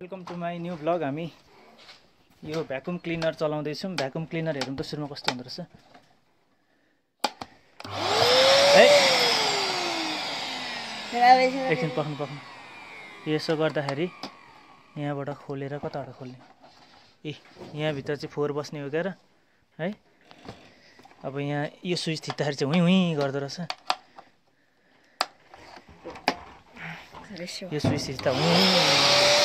Welcome to my new vlog हामी यो vacuum cleaner चलाउँदैछौँ। भ्याकुम क्लिनर हेरौँ त सुरुमा कस्तो हुँदो रहेछ। है। एकछिन पख्नु पख्नु यसो गर्दाखेरि यहाँबाट खोलेर कताबाट खोल्ने? ए यहाँभित्र चाहिँ फोहोर बस्ने हो क्या र? है। अब यहाँ यो स्विच थिच्दाखेरि चाहिँ हुँ हुँ गर्दो रहेछ। यो स्विच थिच्दा हुँ